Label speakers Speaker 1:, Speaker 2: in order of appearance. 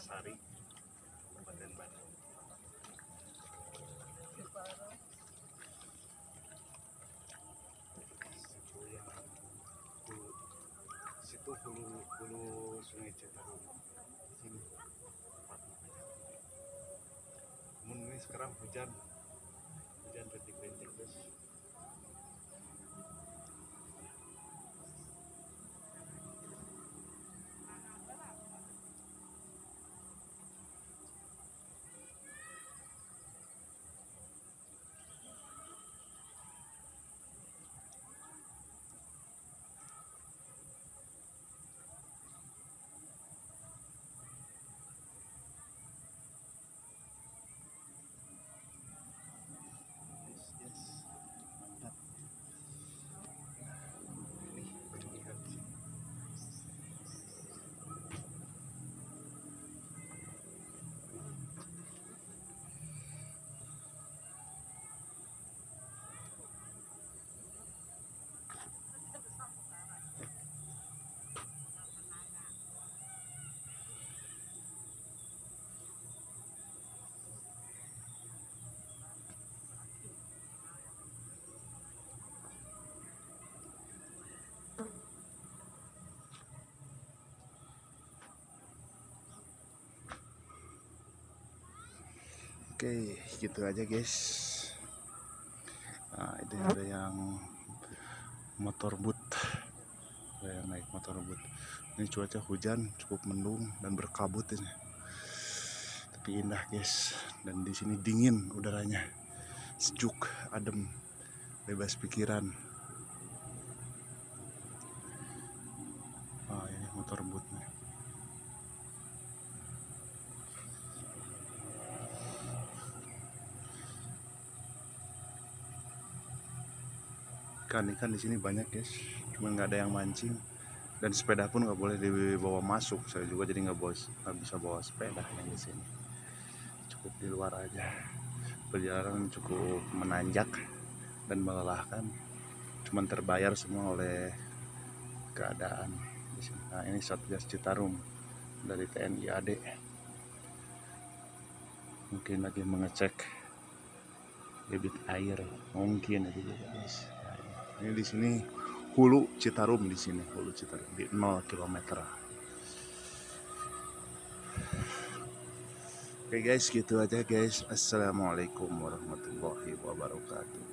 Speaker 1: Kertasari Kabupaten Bandung. Situ yang hulu situ hulu hulu sungai Citarum. Sini. Ini sekarang hujan. Hujan rintik-rintik guys Oke, gitu aja guys. Nah, itu ada yang motor boot. Ada yang naik motor boot. Ini cuaca hujan, cukup mendung dan berkabut ini. Tapi indah guys. Dan di sini dingin udaranya. Sejuk, adem, bebas pikiran. Ah, ini motor boot nih. Ikan-ikan di sini banyak guys. Cuman nggak ada yang mancing. Dan sepeda pun nggak boleh dibawa masuk. Saya juga jadi nggak bawa nggak bisa bawa sepeda yang di sini. Cukup di luar aja. Perjalanan cukup menanjak dan melelahkan. Cuman terbayar semua oleh keadaan di sini. nah ini satgas Citarum dari TNI AD mungkin lagi mengecek debit air. Mungkin aja guys ini di sini hulu Citarum di sini hulu Citarum di 0 km Oke guys gitu aja guys. Assalamualaikum warahmatullahi wabarakatuh